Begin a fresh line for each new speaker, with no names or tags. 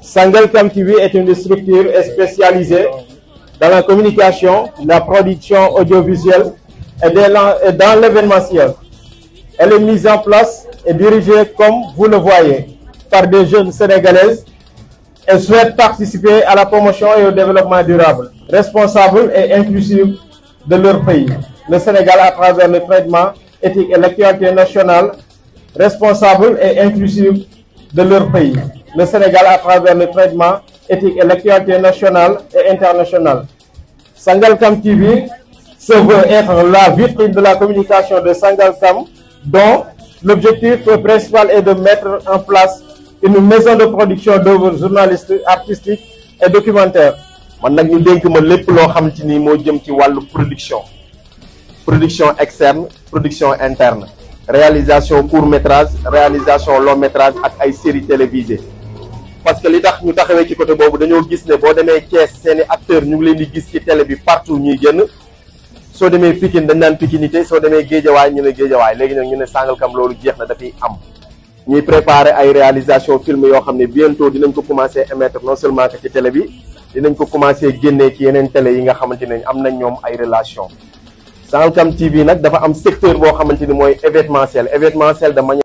Sangalkam TV est une structure spécialisée dans la communication, la production audiovisuelle et dans l'événementiel. Elle est mise en place et dirigée, comme vous le voyez, par des jeunes sénégalaises et souhaite participer à la promotion et au développement durable, responsable et inclusif de leur pays. Le Sénégal à travers le traitement éthique et l'actualité nationale, responsable et inclusif de leur pays. Le Sénégal à travers le traitement éthique et l'actualité nationale et internationale. Sangalkam TV se veut être la vitrine de la communication de Sangalkam, dont l'objectif principal est de mettre en place une maison de production d'œuvres journalistiques artistiques et documentaires.
man production production externe production interne réalisation court métrage réalisation long métrage ak ay séries télévisées parce que li tax ñu taxawee ci côté boobu dañoo gis ne boo demee Thiès seeni acteurs ñu ngi leen di gis ci télé bi partout ñuy génn. soo demee Pikine dañ naan pikinité soo demee Géejawaay ñu ne Géejawaay léegi nag ñu ne Sangalkam loolu jeex na dafay am. ñuy préparer ay réalisation film yoo xam ne bientôt dinañ ko commencer émettre non seulement que ci télé bi dinañ ko commencer génnee ci yeneen télé yi nga xamante ne am nañ ñoom ay relation Sangalkam TV dafa am secteur boo xamante ni mooy événementiel événementiel de manière